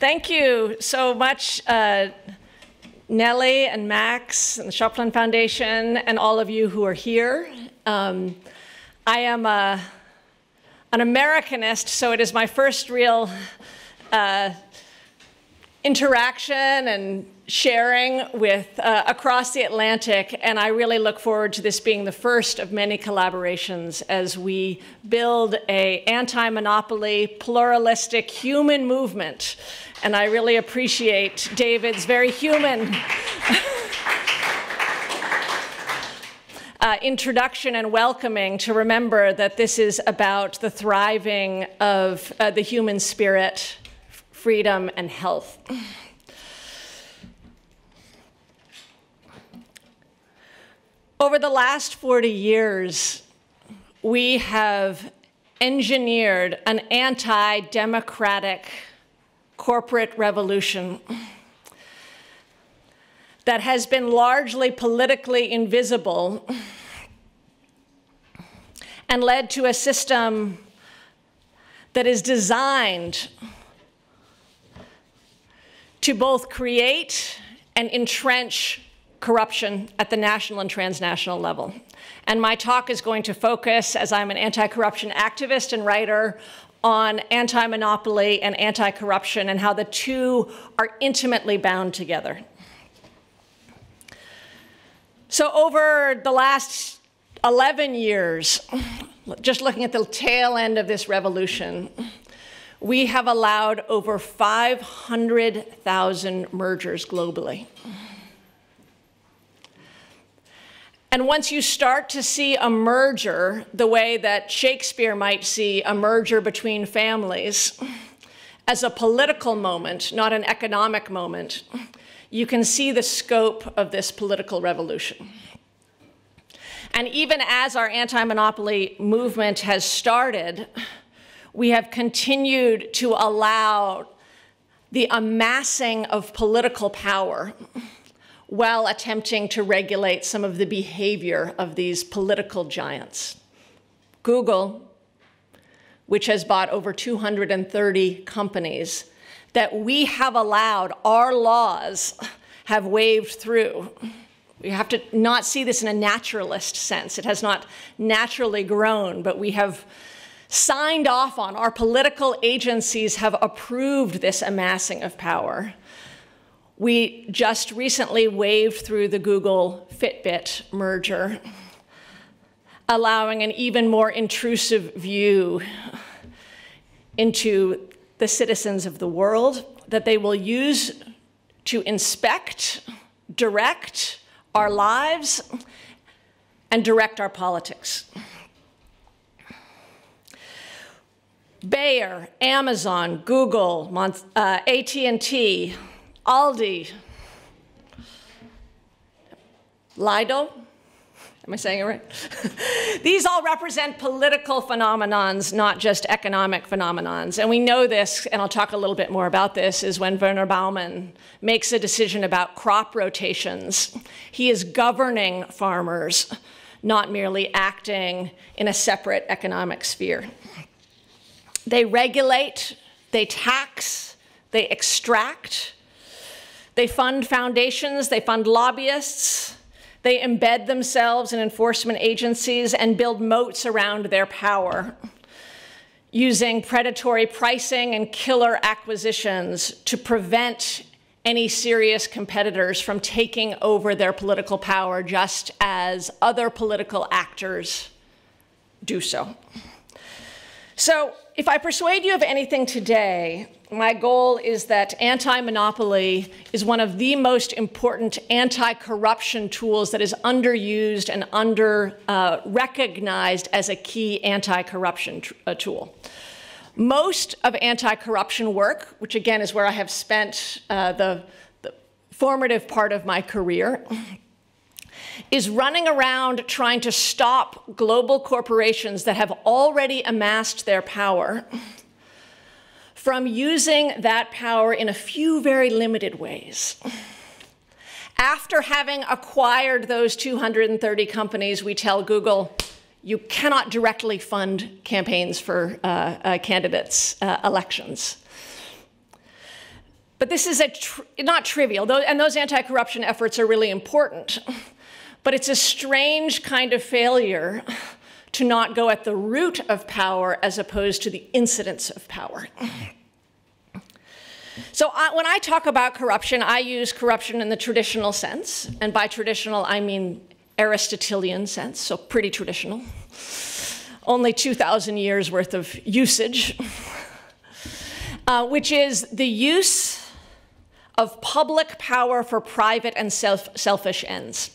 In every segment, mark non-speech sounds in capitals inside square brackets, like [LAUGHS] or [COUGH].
Thank you so much, uh, Nellie and Max and the Schöpflin Foundation and all of you who are here. Um, I am a, an Americanist, so it is my first real uh, interaction and sharing with uh, across the Atlantic, and I really look forward to this being the first of many collaborations as we build a anti-monopoly, pluralistic human movement. And I really appreciate David's very human uh, introduction and welcoming to remember that this is about the thriving of uh, the human spirit, freedom, and health. Over the last 40 years, we have engineered an anti democratic corporate revolution that has been largely politically invisible and led to a system that is designed to both create and entrench corruption at the national and transnational level. And my talk is going to focus, as I'm an anti-corruption activist and writer, on anti-monopoly and anti-corruption and how the two are intimately bound together. So over the last 11 years, just looking at the tail end of this revolution, we have allowed over 500,000 mergers globally. And once you start to see a merger, the way that Shakespeare might see a merger between families, as a political moment, not an economic moment, you can see the scope of this political revolution. And even as our anti monopoly movement has started, we have continued to allow the amassing of political power while attempting to regulate some of the behavior of these political giants. Google, which has bought over 230 companies, that we have allowed, our laws have waved through. We have to not see this in a naturalist sense. It has not naturally grown, but we have signed off on, our political agencies have approved this amassing of power. We just recently waved through the Google Fitbit merger, allowing an even more intrusive view into the citizens of the world that they will use to inspect, direct our lives, and direct our politics. Bayer, Amazon, Google, uh, AT&T, Aldi, Lido, am I saying it right? [LAUGHS] These all represent political phenomenons, not just economic phenomenons. And we know this, and I'll talk a little bit more about this, is when Werner Baumann makes a decision about crop rotations. He is governing farmers, not merely acting in a separate economic sphere. They regulate, they tax, they extract, they fund foundations, they fund lobbyists, they embed themselves in enforcement agencies and build moats around their power, using predatory pricing and killer acquisitions to prevent any serious competitors from taking over their political power just as other political actors do so. So if I persuade you of anything today, my goal is that anti-monopoly is one of the most important anti-corruption tools that is underused and under uh, recognized as a key anti-corruption uh, tool. Most of anti-corruption work, which again is where I have spent uh, the, the formative part of my career, is running around trying to stop global corporations that have already amassed their power from using that power in a few very limited ways. After having acquired those 230 companies, we tell Google, you cannot directly fund campaigns for uh, uh, candidates' uh, elections. But this is a tr not trivial, and those anti-corruption efforts are really important. But it's a strange kind of failure to not go at the root of power as opposed to the incidence of power. So I, when I talk about corruption, I use corruption in the traditional sense. And by traditional, I mean Aristotelian sense, so pretty traditional. Only 2,000 years worth of usage, uh, which is the use of public power for private and self selfish ends.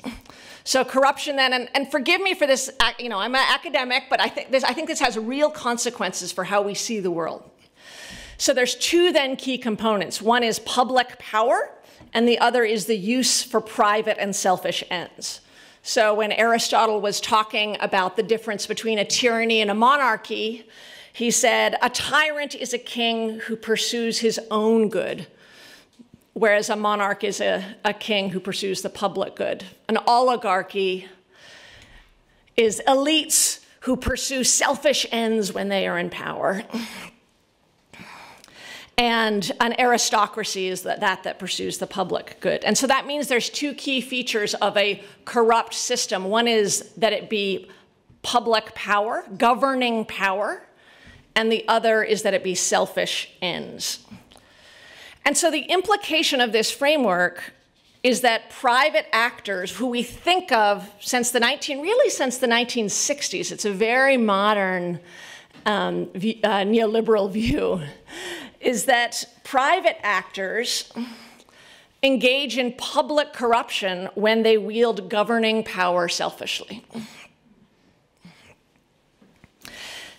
So corruption then, and, and forgive me for this, you know, I'm an academic, but I think, this, I think this has real consequences for how we see the world. So there's two then key components. One is public power, and the other is the use for private and selfish ends. So when Aristotle was talking about the difference between a tyranny and a monarchy, he said, a tyrant is a king who pursues his own good, whereas a monarch is a, a king who pursues the public good. An oligarchy is elites who pursue selfish ends when they are in power. And an aristocracy is that, that that pursues the public good. And so that means there's two key features of a corrupt system. One is that it be public power, governing power, and the other is that it be selfish ends. And so the implication of this framework is that private actors who we think of since the 19, really since the 1960s, it's a very modern um, uh, neoliberal view, is that private actors engage in public corruption when they wield governing power selfishly.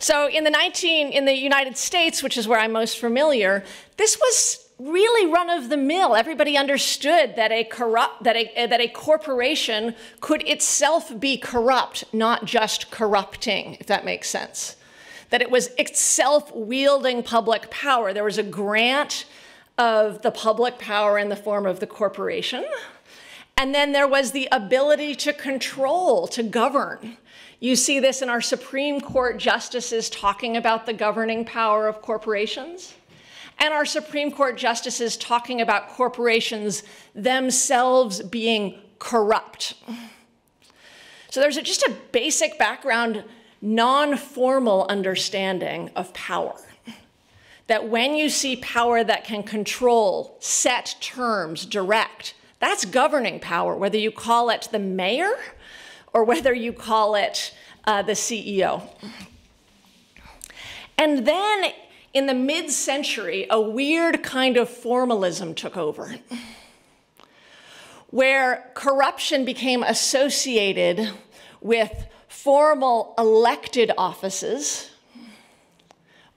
So in the 19 in the United States, which is where I'm most familiar, this was really run of the mill. Everybody understood that a corrupt that a that a corporation could itself be corrupt, not just corrupting, if that makes sense. That it was itself wielding public power. There was a grant of the public power in the form of the corporation. And then there was the ability to control, to govern. You see this in our Supreme Court justices talking about the governing power of corporations and our Supreme Court justices talking about corporations themselves being corrupt. So there's a, just a basic background, non formal understanding of power. That when you see power that can control, set terms, direct, that's governing power, whether you call it the mayor or whether you call it uh, the CEO. And then in the mid century, a weird kind of formalism took over, where corruption became associated with formal elected offices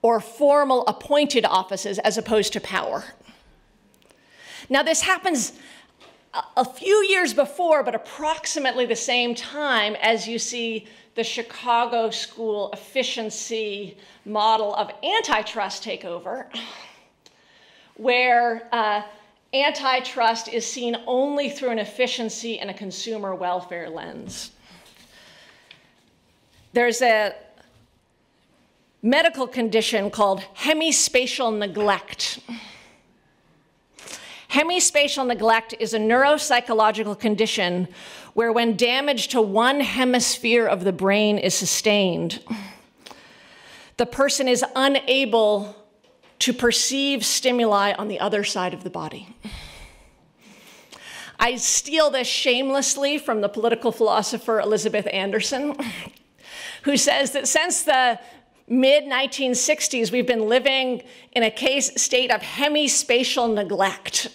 or formal appointed offices as opposed to power. Now, this happens a few years before, but approximately the same time as you see the Chicago school efficiency model of antitrust takeover, where uh, antitrust is seen only through an efficiency and a consumer welfare lens. There's a medical condition called hemispatial neglect. Hemispatial neglect is a neuropsychological condition where, when damage to one hemisphere of the brain is sustained, the person is unable to perceive stimuli on the other side of the body. I steal this shamelessly from the political philosopher Elizabeth Anderson, who says that since the mid 1960s, we've been living in a case state of hemispatial neglect.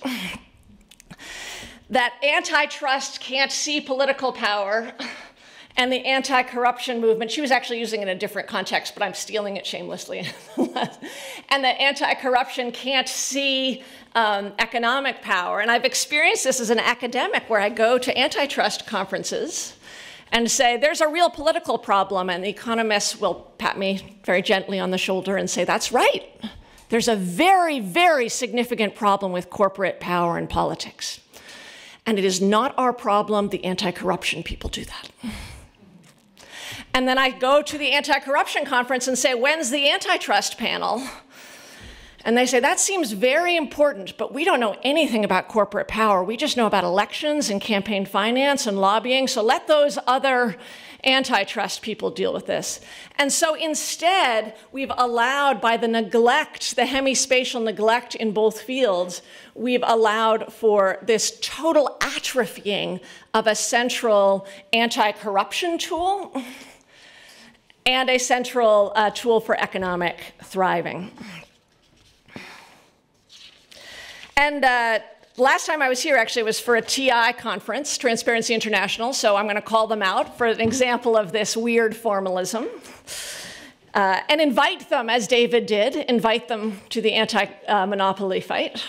That antitrust can't see political power, [LAUGHS] and the anti corruption movement, she was actually using it in a different context, but I'm stealing it shamelessly. [LAUGHS] and the anti corruption can't see um, economic power. And I've experienced this as an academic where I go to antitrust conferences and say, there's a real political problem. And the economists will pat me very gently on the shoulder and say, that's right. There's a very, very significant problem with corporate power and politics. And it is not our problem, the anti corruption people do that. And then I go to the anti corruption conference and say, when's the antitrust panel? And they say, that seems very important, but we don't know anything about corporate power. We just know about elections and campaign finance and lobbying. So let those other antitrust people deal with this. And so instead, we've allowed, by the neglect, the hemispatial neglect in both fields, we've allowed for this total atrophying of a central anti corruption tool and a central uh, tool for economic thriving. And uh, last time I was here actually was for a TI conference, Transparency International, so I'm going to call them out for an example of this weird formalism. Uh, and invite them, as David did, invite them to the anti monopoly fight.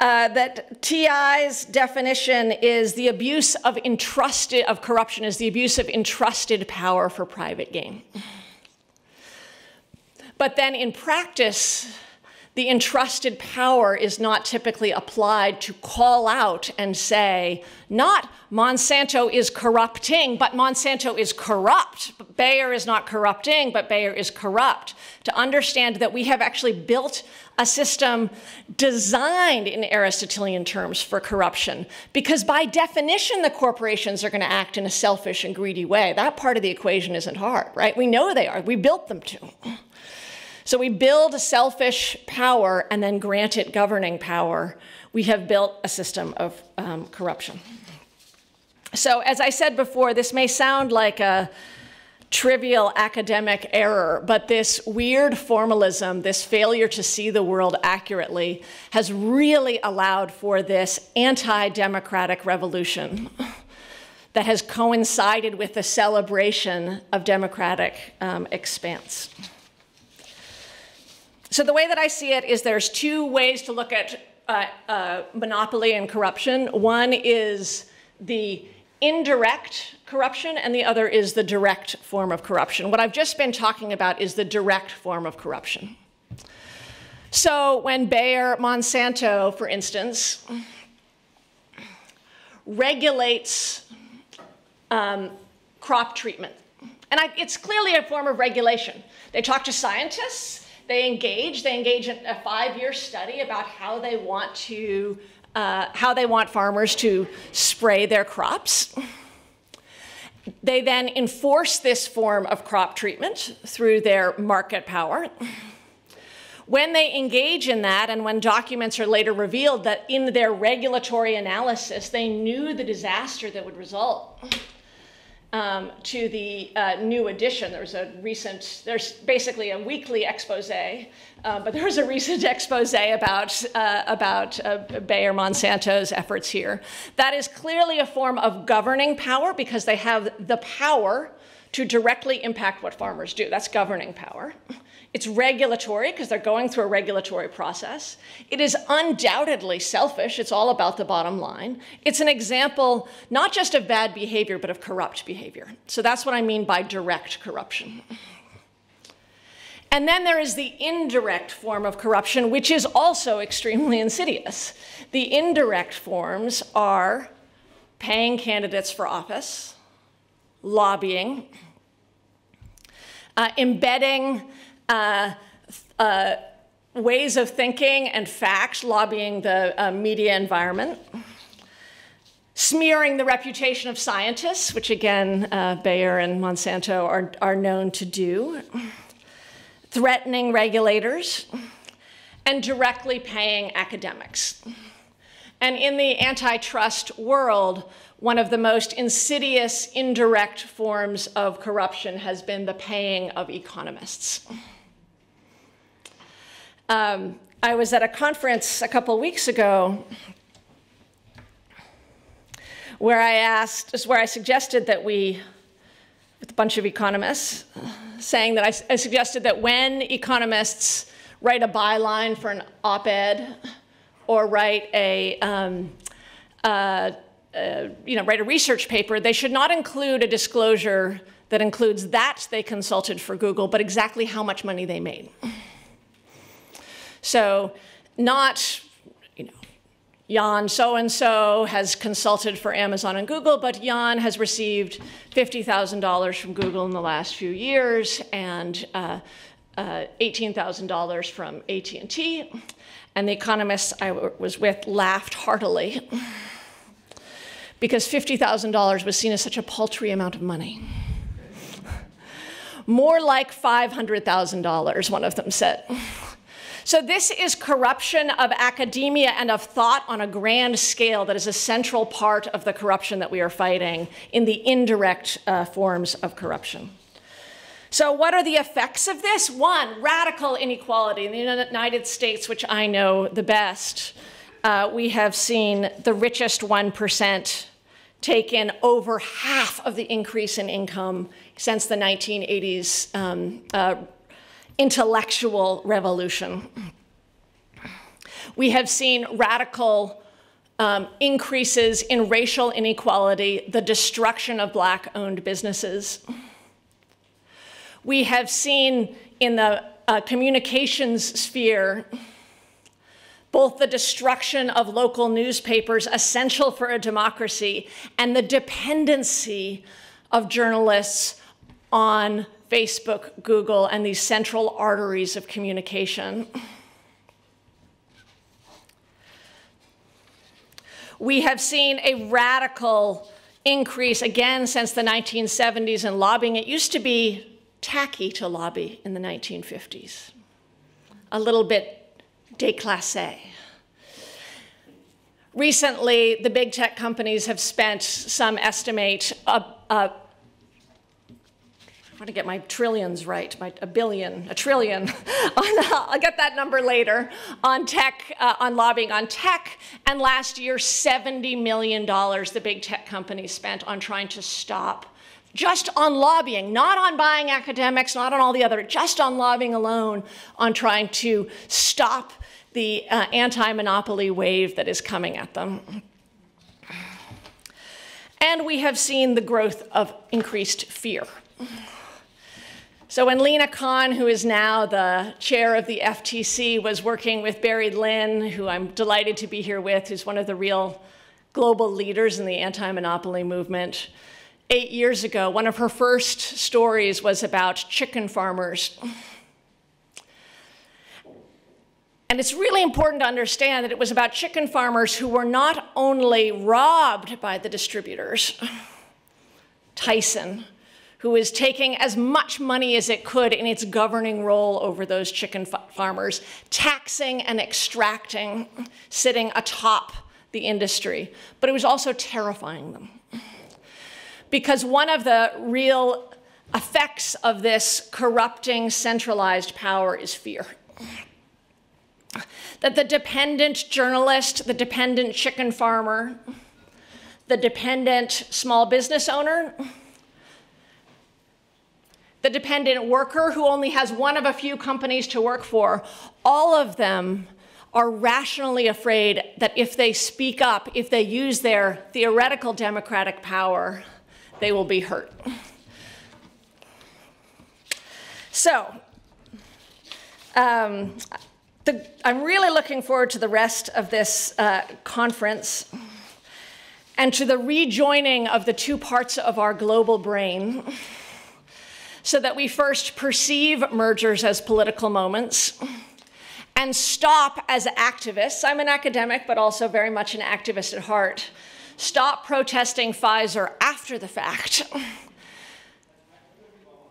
Uh, that TI's definition is the abuse of entrusted, of corruption is the abuse of entrusted power for private gain. But then in practice, the entrusted power is not typically applied to call out and say, not Monsanto is corrupting, but Monsanto is corrupt. Bayer is not corrupting, but Bayer is corrupt. To understand that we have actually built a system designed in Aristotelian terms for corruption, because by definition, the corporations are going to act in a selfish and greedy way. That part of the equation isn't hard, right? We know they are. We built them to. So we build a selfish power and then grant it governing power. We have built a system of um, corruption. So, as I said before, this may sound like a trivial academic error, but this weird formalism, this failure to see the world accurately, has really allowed for this anti democratic revolution that has coincided with the celebration of democratic um, expanse. So the way that I see it is there's two ways to look at uh, uh, monopoly and corruption. One is the indirect corruption, and the other is the direct form of corruption. What I've just been talking about is the direct form of corruption. So when Bayer Monsanto, for instance, regulates um, crop treatment, and I, it's clearly a form of regulation. They talk to scientists, they engage. They engage in a five-year study about how they want to, uh, how they want farmers to spray their crops. They then enforce this form of crop treatment through their market power. When they engage in that, and when documents are later revealed that in their regulatory analysis they knew the disaster that would result, um, to the uh, new edition. There's a recent, there's basically a weekly expose, uh, but there was a recent [LAUGHS] expose about, uh, about uh, Bayer Monsanto's efforts here. That is clearly a form of governing power because they have the power to directly impact what farmers do. That's governing power. It's regulatory because they're going through a regulatory process. It is undoubtedly selfish. It's all about the bottom line. It's an example not just of bad behavior, but of corrupt behavior. So that's what I mean by direct corruption. And then there is the indirect form of corruption, which is also extremely insidious. The indirect forms are paying candidates for office, lobbying, uh, embedding uh, uh, ways of thinking and facts lobbying the uh, media environment, smearing the reputation of scientists, which again, uh, Bayer and Monsanto are, are known to do, threatening regulators, and directly paying academics. And in the antitrust world, one of the most insidious indirect forms of corruption has been the paying of economists. Um, I was at a conference a couple weeks ago where I asked, where I suggested that we, with a bunch of economists, saying that I, I suggested that when economists write a byline for an op-ed or write a, um, uh, uh, you know, write a research paper, they should not include a disclosure that includes that they consulted for Google, but exactly how much money they made. So not, you know, Jan so-and-so has consulted for Amazon and Google, but Jan has received $50,000 from Google in the last few years, and uh, uh, $18,000 from AT&T, and the economists I was with laughed heartily because $50,000 was seen as such a paltry amount of money. More like $500,000, one of them said. So, this is corruption of academia and of thought on a grand scale that is a central part of the corruption that we are fighting in the indirect uh, forms of corruption. So, what are the effects of this? One, radical inequality. In the United States, which I know the best, uh, we have seen the richest 1% take in over half of the increase in income since the 1980s um, uh, intellectual revolution. We have seen radical um, increases in racial inequality, the destruction of black owned businesses. We have seen in the uh, communications sphere both the destruction of local newspapers, essential for a democracy, and the dependency of journalists on Facebook, Google, and these central arteries of communication. We have seen a radical increase again since the 1970s in lobbying. It used to be tacky to lobby in the 1950s, a little bit déclassé. Recently, the big tech companies have spent, some estimate, I want to get my trillions right, my, a billion, a trillion. [LAUGHS] I'll get that number later on tech, uh, on lobbying on tech. And last year, $70 million the big tech companies spent on trying to stop, just on lobbying, not on buying academics, not on all the other, just on lobbying alone, on trying to stop the uh, anti monopoly wave that is coming at them. And we have seen the growth of increased fear. So when Lina Khan, who is now the chair of the FTC, was working with Barry Lynn, who I'm delighted to be here with, who's one of the real global leaders in the anti-monopoly movement, eight years ago, one of her first stories was about chicken farmers. And it's really important to understand that it was about chicken farmers who were not only robbed by the distributors, Tyson, who is taking as much money as it could in its governing role over those chicken farmers, taxing and extracting, sitting atop the industry. But it was also terrifying them. Because one of the real effects of this corrupting centralized power is fear. That the dependent journalist, the dependent chicken farmer, the dependent small business owner, the dependent worker who only has one of a few companies to work for, all of them are rationally afraid that if they speak up, if they use their theoretical democratic power, they will be hurt. So, um, the, I'm really looking forward to the rest of this uh, conference and to the rejoining of the two parts of our global brain so that we first perceive mergers as political moments and stop as activists. I'm an academic, but also very much an activist at heart. Stop protesting Pfizer after the fact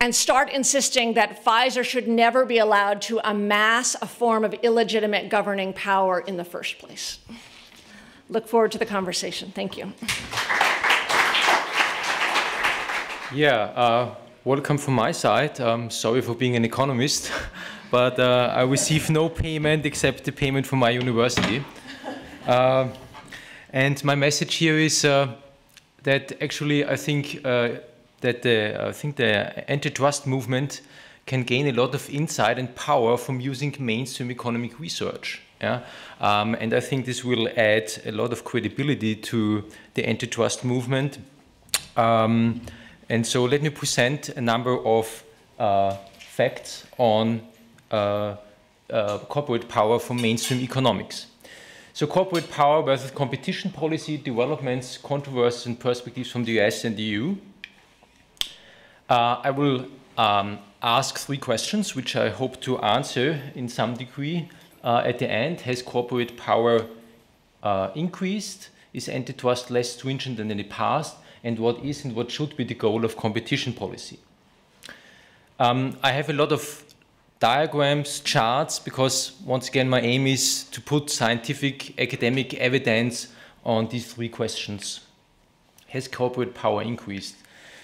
and start insisting that Pfizer should never be allowed to amass a form of illegitimate governing power in the first place. Look forward to the conversation. Thank you. Yeah. Uh Welcome from my side. Um, sorry for being an economist, [LAUGHS] but uh, I receive no payment except the payment from my university. Uh, and my message here is uh, that actually I think uh, that the I think the antitrust movement can gain a lot of insight and power from using mainstream economic research. Yeah? Um, and I think this will add a lot of credibility to the antitrust movement. Um, and so let me present a number of uh, facts on uh, uh, corporate power from mainstream economics. So corporate power versus competition policy, developments, controversies and perspectives from the US and the EU. Uh, I will um, ask three questions, which I hope to answer in some degree uh, at the end. Has corporate power uh, increased? Is antitrust less stringent than in the past? And what is and what should be the goal of competition policy? Um, I have a lot of diagrams, charts, because once again, my aim is to put scientific academic evidence on these three questions. Has corporate power increased?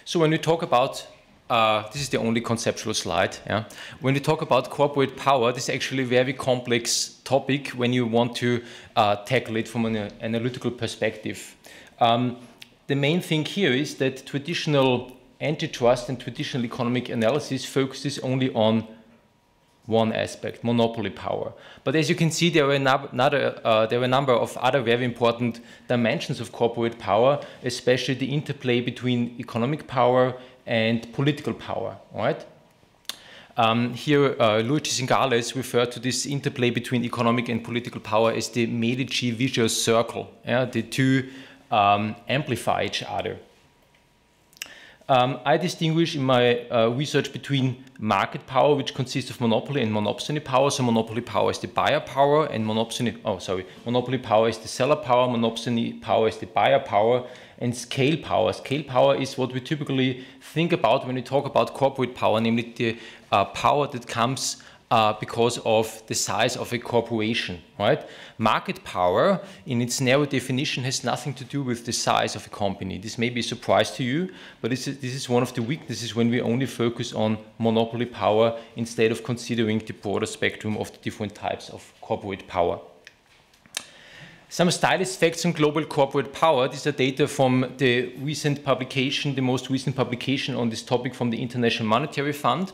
So when we talk about, uh, this is the only conceptual slide, yeah? when we talk about corporate power, this is actually a very complex topic when you want to uh, tackle it from an uh, analytical perspective. Um, the main thing here is that traditional antitrust and traditional economic analysis focuses only on one aspect, monopoly power. But as you can see, there are, another, uh, there are a number of other very important dimensions of corporate power, especially the interplay between economic power and political power, right? Um, here, uh, Luigi Zingales referred to this interplay between economic and political power as the Medici vicious circle. Yeah? The two um, amplify each other. Um, I distinguish in my uh, research between market power, which consists of monopoly and monopsony power. So monopoly power is the buyer power, and monopsony, oh sorry, monopoly power is the seller power, monopsony power is the buyer power, and scale power. Scale power is what we typically think about when we talk about corporate power, namely the uh, power that comes uh, because of the size of a corporation, right? Market power, in its narrow definition, has nothing to do with the size of a company. This may be a surprise to you, but this is, one of the weaknesses when we only focus on monopoly power instead of considering the broader spectrum of the different types of corporate power. Some stylized facts on global corporate power. These are data from the recent publication, the most recent publication on this topic from the International Monetary Fund.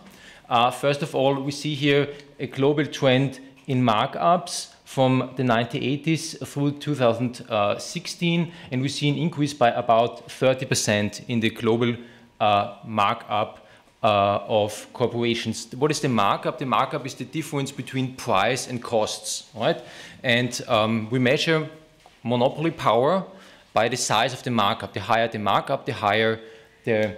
Uh, first of all, we see here a global trend in markups from the 1980s through 2016, and we see an increase by about 30% in the global uh, markup uh, of corporations. What is the markup? The markup is the difference between price and costs, right? And um, we measure monopoly power by the size of the markup. The higher the markup, the higher the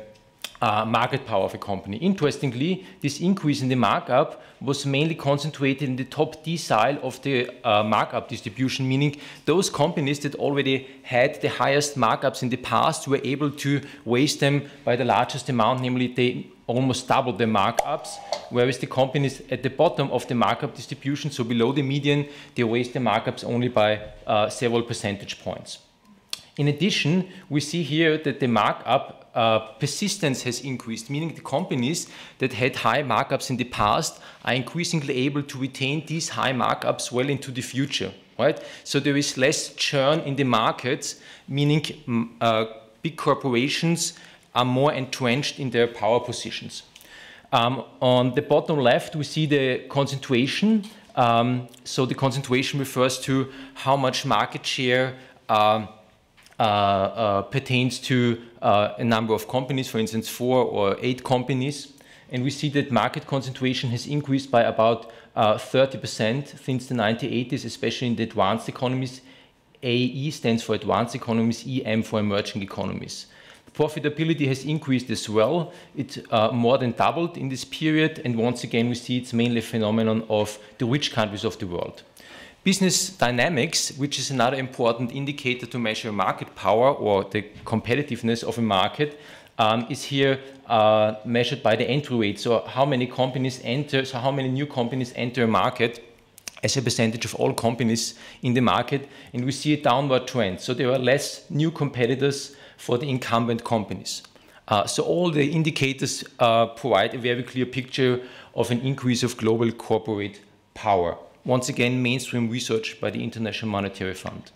uh, market power of a company. Interestingly, this increase in the markup was mainly concentrated in the top decile of the uh, markup distribution, meaning those companies that already had the highest markups in the past were able to raise them by the largest amount, namely they almost doubled the markups, whereas the companies at the bottom of the markup distribution, so below the median, they raised the markups only by uh, several percentage points. In addition, we see here that the markup uh, persistence has increased, meaning the companies that had high markups in the past are increasingly able to retain these high markups well into the future, right? So there is less churn in the markets, meaning mm, uh, big corporations are more entrenched in their power positions. Um, on the bottom left, we see the concentration. Um, so the concentration refers to how much market share uh, pertains to uh, a number of companies, for instance, four or eight companies. And we see that market concentration has increased by about 30% since the 1980s, especially in the advanced economies. AE stands for advanced economies, EM for emerging economies. Profitability has increased as well. It uh, more than doubled in this period. And once again, we see it's mainly a phenomenon of the rich countries of the world. Business dynamics, which is another important indicator to measure market power or the competitiveness of a market, um, is here uh, measured by the entry rate. So how many companies enter, so how many new companies enter a market as a percentage of all companies in the market, and we see a downward trend. So there are less new competitors for the incumbent companies. Uh, so all the indicators uh, provide a very clear picture of an increase of global corporate power once again, mainstream research by the International Monetary Fund.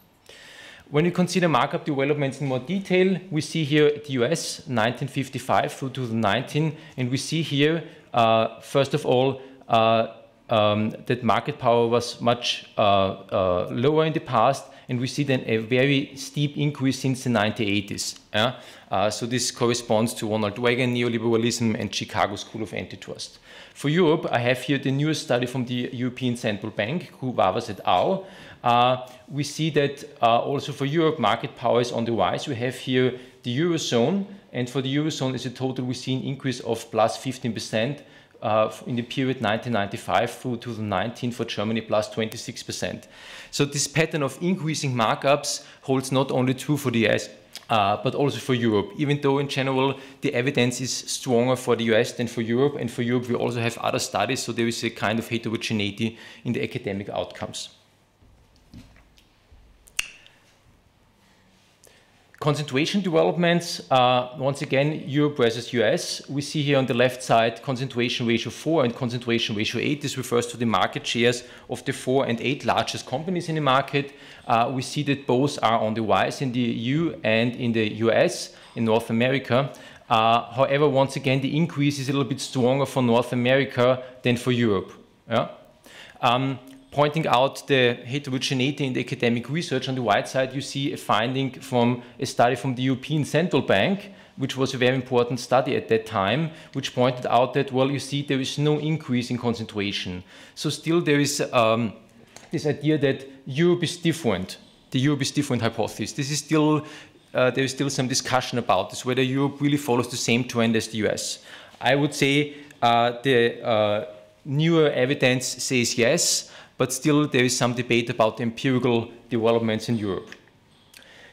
When you consider markup developments in more detail, we see here the US 1955 through 2019, and we see here, uh, first of all, uh, um, that market power was much uh, uh lower in the past, and we see then a very steep increase since the 1980s. Yeah? Uh, so this corresponds to Ronald Reagan, neoliberalism, and Chicago School of Antitrust. For Europe, I have here the newest study from the European Central Bank, Kouvavas et al. uh, we see that uh, also for Europe, market power is on the rise. We have here the Eurozone, and for the Eurozone as a total, we see an increase of plus 15% uh, in the period 1995 through 2019 for Germany plus 26%. So this pattern of increasing markups holds not only true for the US, uh, but also for Europe, even though in general the evidence is stronger for the US than for Europe, and for Europe we also have other studies, so there is a kind of heterogeneity in the academic outcomes. Concentration developments, uh, once again, Europe versus US. We see here on the left side concentration ratio 4 and concentration ratio 8. This refers to the market shares of the 4 and 8 largest companies in the market. Uh, we see that both are on the rise in the EU and in the US, in North America. Uh, however, once again, the increase is a little bit stronger for North America than for Europe. Yeah? Um, pointing out the heterogeneity in the academic research. On the right side, you see a finding from a study from the European Central Bank, which was a very important study at that time, which pointed out that, well, you see, there is no increase in concentration. So still there is um, this idea that Europe is different, the Europe is different hypothesis. This is still, uh, there is still some discussion about this, whether Europe really follows the same trend as the US. I would say uh, the uh, newer evidence says yes, but still there is some debate about the empirical developments in Europe.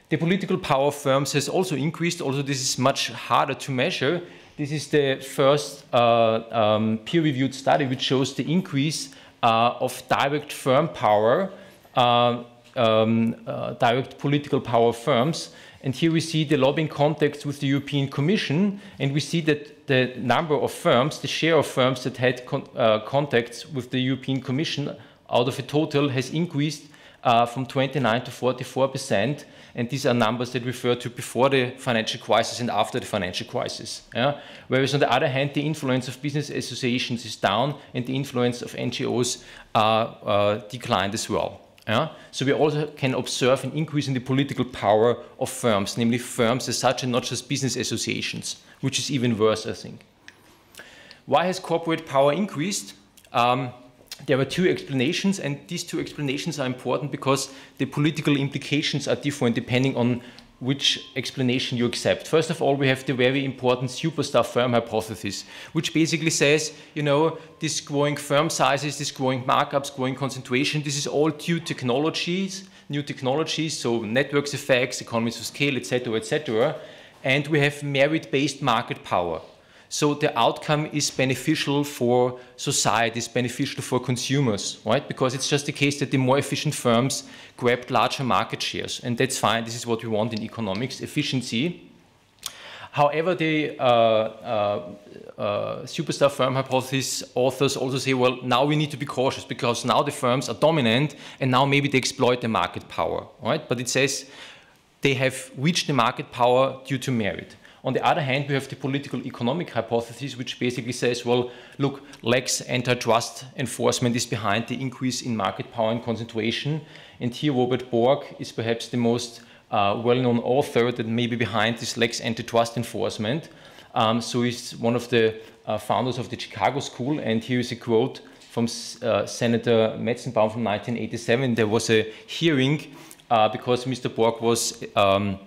The political power of firms has also increased, although this is much harder to measure. This is the first uh, um, peer-reviewed study which shows the increase uh, of direct firm power, uh, um, uh, direct political power firms. And here we see the lobbying contacts with the European Commission, and we see that the number of firms, the share of firms that had con uh, contacts with the European Commission out of a total has increased uh, from 29 to 44 percent. And these are numbers that refer to before the financial crisis and after the financial crisis. Yeah? Whereas on the other hand, the influence of business associations is down and the influence of NGOs uh, uh, declined as well. Yeah? So we also can observe an increase in the political power of firms, namely firms as such and not just business associations, which is even worse, I think. Why has corporate power increased? Um, there were two explanations, and these two explanations are important because the political implications are different depending on which explanation you accept. First of all, we have the very important superstar firm hypothesis, which basically says, you know, this growing firm sizes, this growing markups, growing concentration, this is all due technologies, new technologies, so networks effects, economies of scale, etc., etc., and we have merit-based market power. So the outcome is beneficial for society, is beneficial for consumers, right? Because it's just the case that the more efficient firms grabbed larger market shares. And that's fine. This is what we want in economics, efficiency. However, the uh, uh, uh, superstar firm hypothesis authors also say, well, now we need to be cautious because now the firms are dominant and now maybe they exploit the market power, right? But it says they have reached the market power due to merit. On the other hand, we have the political economic hypothesis, which basically says, well, look, lax antitrust enforcement is behind the increase in market power and concentration. And here, Robert Bork is perhaps the most uh, well-known author that may be behind this lax antitrust enforcement. Um, so he's one of the uh, founders of the Chicago School, and here is a quote from uh, Senator Metzenbaum from 1987. There was a hearing uh, because Mr. Bork was um,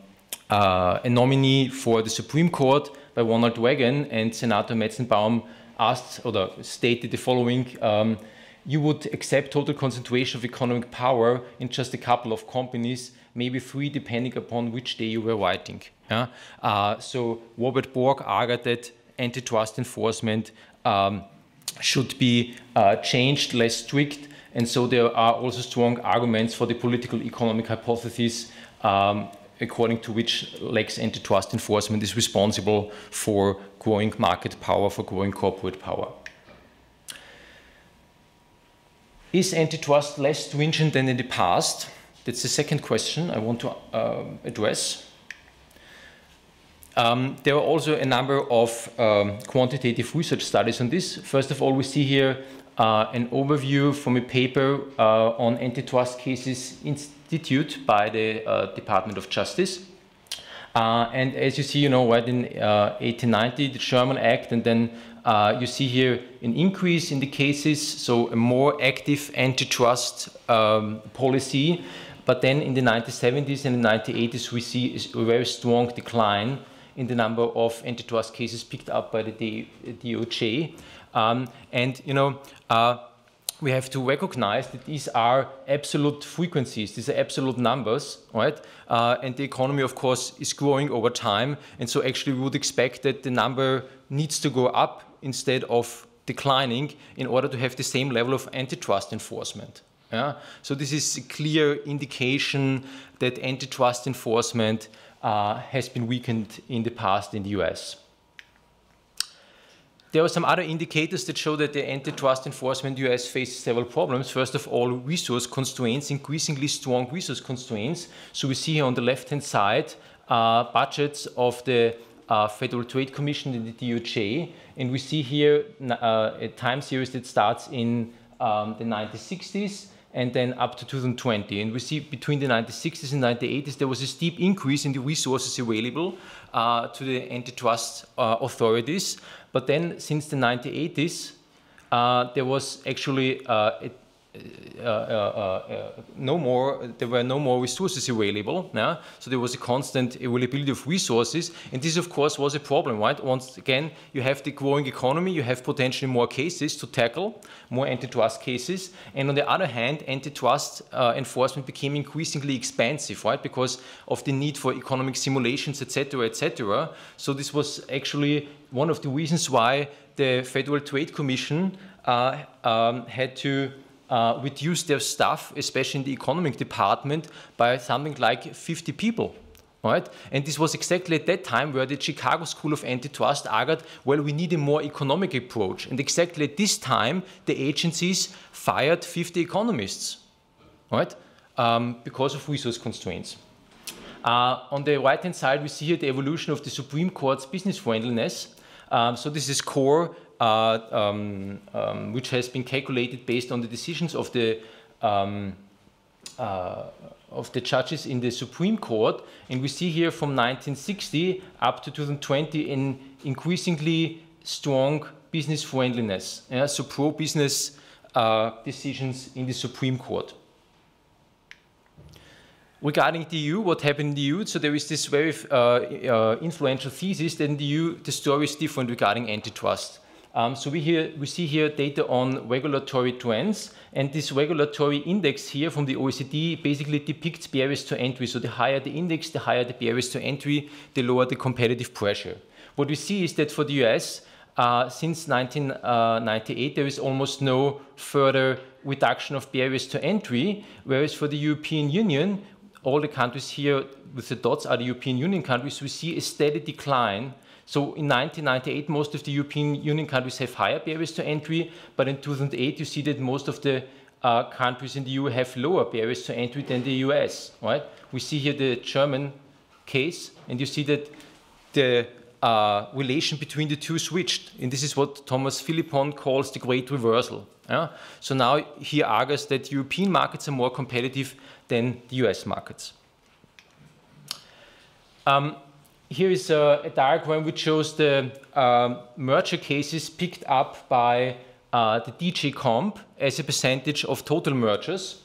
uh, a nominee for the Supreme Court by Ronald Reagan, and Senator Metzenbaum asked or stated the following. Um, you would accept total concentration of economic power in just a couple of companies, maybe three, depending upon which day you were writing. Yeah? Uh, so Robert Bork argued that antitrust enforcement um, should be uh, changed, less strict, and so there are also strong arguments for the political economic hypothesis um, according to which lax antitrust enforcement is responsible for growing market power, for growing corporate power. Is antitrust less stringent than in the past? That's the second question I want to uh, address. Um, there are also a number of um, quantitative research studies on this. First of all, we see here an overview from a paper uh, on antitrust cases Institute by the uh, Department of Justice. Uh, and as you see, you know, right in uh, 1890, the Sherman Act, and then uh, you see here an increase in the cases, so a more active antitrust um, policy. But then in the 1970s and the 1980s, we see a very strong decline in the number of antitrust cases picked up by the DOJ. Um, and, you know, uh, we have to recognize that these are absolute frequencies, these are absolute numbers, right? Uh, and the economy, of course, is growing over time. And so actually we would expect that the number needs to go up instead of declining in order to have the same level of antitrust enforcement. Yeah? So this is a clear indication that antitrust enforcement uh, has been weakened in the past in the US. There are some other indicators that show that the antitrust enforcement US faces several problems. First of all, resource constraints, increasingly strong resource constraints. So we see here on the left-hand side uh, budgets of the uh, Federal Trade Commission and the DOJ. And we see here uh, a time series that starts in um, the 1960s and then up to 2020. And we see between the 1960s and 1980s, there was a steep increase in the resources available uh, to the antitrust uh, authorities. But then since the 1980s, uh, there was actually uh, a uh, uh, uh, no more, there were no more resources available. Yeah? So there was a constant availability of resources. And this, of course, was a problem, right? Once again, you have the growing economy, you have potentially more cases to tackle, more antitrust cases. And on the other hand, antitrust uh, enforcement became increasingly expensive, right? Because of the need for economic simulations, etc., etc. So this was actually one of the reasons why the Federal Trade Commission uh, um, had to uh, reduce their staff, especially in the economic department, by something like 50 people. Right? And this was exactly at that time where the Chicago School of Antitrust argued, well, we need a more economic approach. And exactly at this time, the agencies fired 50 economists, right? Um, because of resource constraints. Uh, on the right-hand side, we see here the evolution of the Supreme Court's business friendliness. Um, so this is core uh, um, um, which has been calculated based on the decisions of the um, uh, of the judges in the Supreme Court, and we see here from 1960 up to 2020 an increasingly strong business friendliness, yeah, so pro-business uh, decisions in the Supreme Court. Regarding the EU, what happened in the EU? So there is this very uh, uh, influential thesis that in the EU the story is different regarding antitrust. Um, so we, here, we see here data on regulatory trends, and this regulatory index here from the OECD basically depicts barriers to entry. So the higher the index, the higher the barriers to entry, the lower the competitive pressure. What we see is that for the US, uh, since 1998, uh, there is almost no further reduction of barriers to entry, whereas for the European Union, all the countries here with the dots are the European Union countries, we see a steady decline so in 1998, most of the European Union countries have higher barriers to entry, but in 2008, you see that most of the uh, countries in the EU have lower barriers to entry than the US, right? We see here the German case, and you see that the uh, relation between the two switched. And this is what Thomas Philippon calls the great reversal. Yeah? So now he argues that European markets are more competitive than the US markets. Um, here is a, a, diagram which shows the um, merger cases picked up by uh, the DG Comp as a percentage of total mergers.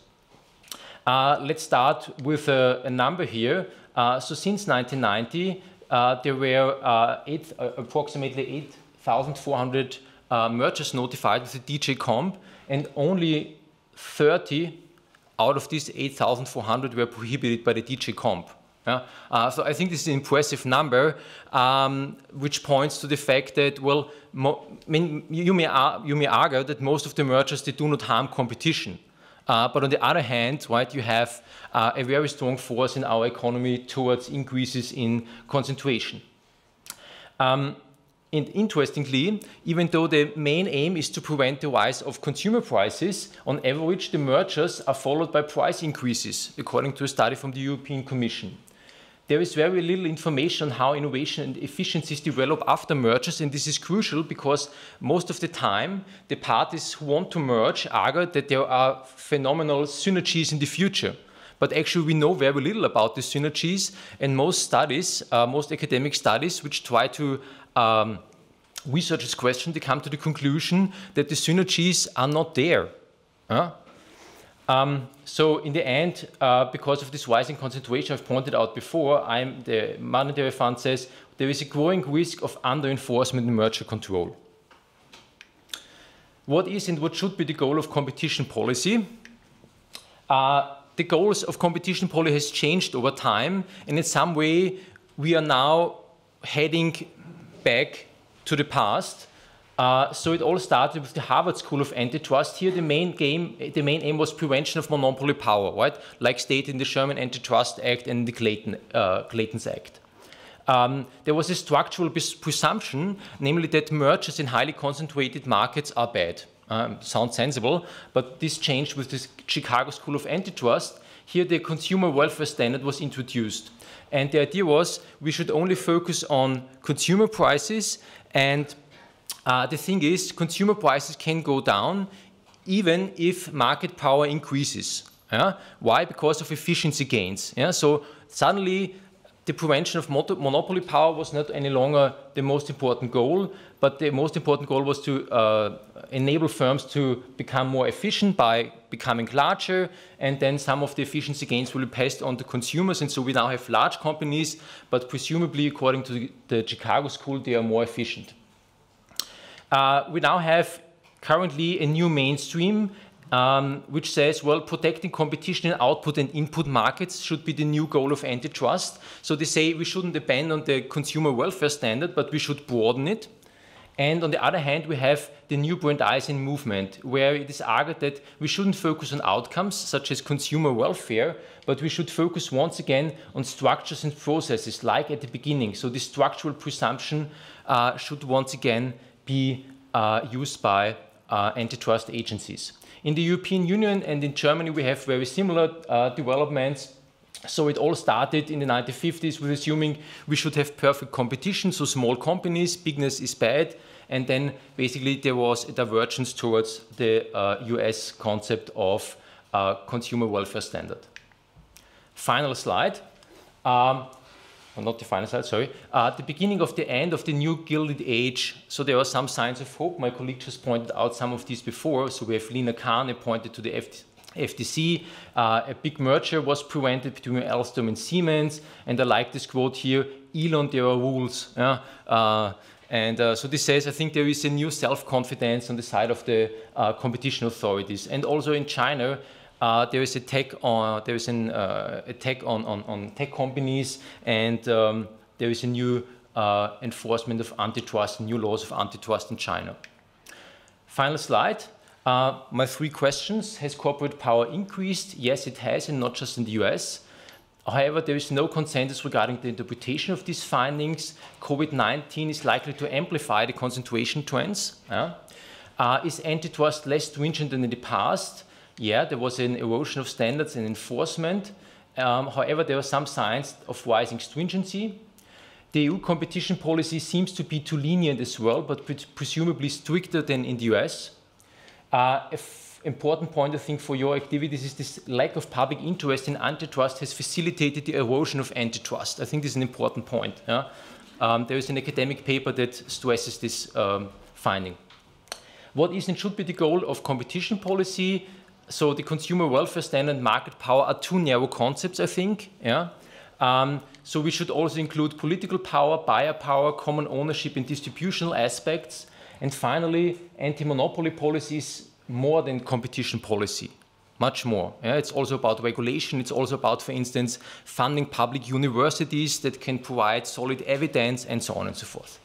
Uh, let's start with a, a number here. Uh, so since 1990, uh, there were uh, eight, uh, approximately 8,400 mergers notified with the DG Comp, and only 30 out of these 8,400 were prohibited by the DG Comp. Yeah? Uh, so I think this is an impressive number, um, which points to the fact that, well, I mean, you, may, you may argue that most of the mergers, they do not harm competition. Uh, but on the other hand, right, you have uh, a very strong force in our economy towards increases in concentration. Um, and interestingly, even though the main aim is to prevent the rise of consumer prices, on average, the mergers are followed by price increases, according to a study from the European Commission there is very little information on how innovation and efficiencies develop after mergers, and this is crucial because most of the time the parties who want to merge argue that there are phenomenal synergies in the future. but actually we know very little about the synergies, and most studies, uh, most academic studies, which try to um, research this question, they come to the conclusion that the synergies are not there. Huh? Um, so in the end, uh, because of this rising concentration I've pointed out before, I'm, the monetary fund says there is a growing risk of under-enforcement and merger control. What is and what should be the goal of competition policy? Uh, the goals of competition policy has changed over time, and in some way we are now heading back to the past. Uh, so it all started with the Harvard School of Antitrust. Here, the main game, the main aim was prevention of monopoly power, right? Like stated in the Sherman Antitrust Act and the Clayton, uh, Clayton's Act. Um, there was a structural presumption, namely that mergers in highly concentrated markets are bad. Um, sounds sensible, but this changed with the Chicago School of Antitrust. Here, the consumer welfare standard was introduced. And the idea was we should only focus on consumer prices. And uh, the thing is, consumer prices can go down even if market power increases. Yeah? Why? Because of efficiency gains. Yeah? So suddenly the prevention of monopoly power was not any longer the most important goal, but the most important goal was to uh, enable firms to become more efficient by becoming larger, and then some of the efficiency gains will be passed on to consumers. And so we now have large companies, but presumably, according to the Chicago School, they are more efficient. Uh, we now have currently a new mainstream um, which says, well, protecting competition in output and input markets should be the new goal of antitrust. So they say we shouldn't depend on the consumer welfare standard, but we should broaden it. And on the other hand, we have the new Brandeisian movement, where it is argued that we shouldn't focus on outcomes such as consumer welfare, but we should focus once again on structures and processes, like at the beginning. So the structural presumption uh, should once again be uh, used by uh, antitrust agencies. In the European Union and in Germany, we have very similar uh, developments. So it all started in the 1950s with assuming we should have perfect competition, so small companies, bigness is bad, and then basically there was a divergence towards the uh, US concept of uh, consumer welfare standard. Final slide. Um, not the final slide, sorry. Uh, the beginning of the end of the new Gilded Age. So there are some signs of hope. My colleague just pointed out some of these before. So we have Lina Khan appointed to the FT FTC. Uh, a big merger was prevented between Alstom and Siemens. And I like this quote here, Elon, there are rules. Yeah? Uh, and uh, so this says, I think there is a new self-confidence on the side of the uh, competition authorities. And also in China, uh, there is a tech on there is an uh, attack on, on, on tech companies, and um, there is a new uh, enforcement of antitrust, new laws of antitrust in China. Final slide. Uh, my three questions: Has corporate power increased? Yes, it has, and not just in the U.S. However, there is no consensus regarding the interpretation of these findings. COVID-19 is likely to amplify the concentration trends. Uh, is antitrust less stringent than in the past? Yeah, there was an erosion of standards and enforcement. Um, however, there were some signs of rising stringency. The EU competition policy seems to be too lenient as well, but pre presumably stricter than in the US. Uh, important point, I think, for your activities is this lack of public interest in antitrust has facilitated the erosion of antitrust. I think this is an important point. Yeah? Um, there is an academic paper that stresses this um, finding. What is and should be the goal of competition policy? So the consumer welfare standard and market power are two narrow concepts, I think. Yeah? Um, so we should also include political power, buyer power, common ownership and distributional aspects. And finally, anti-monopoly policies more than competition policy, much more. Yeah, it's also about regulation. It's also about, for instance, funding public universities that can provide solid evidence and so on and so forth.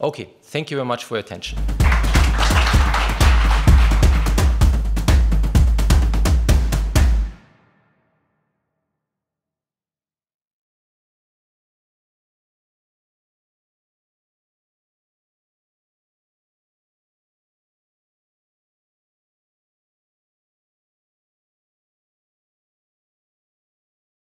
Okay, thank you very much for your attention.